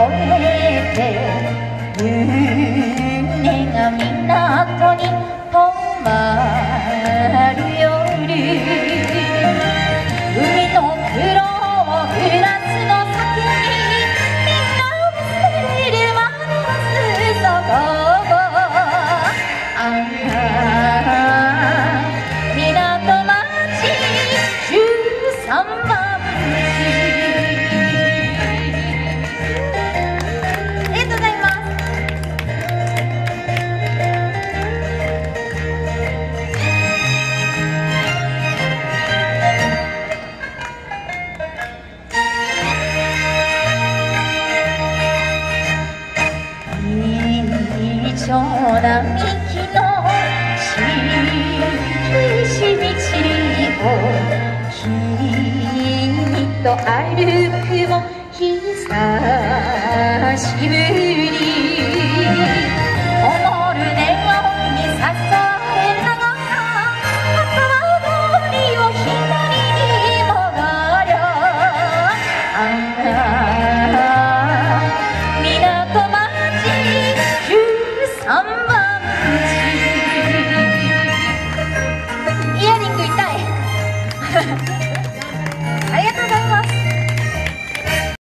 언해 때 눈에 長な幹のししみちりを君と歩くも膝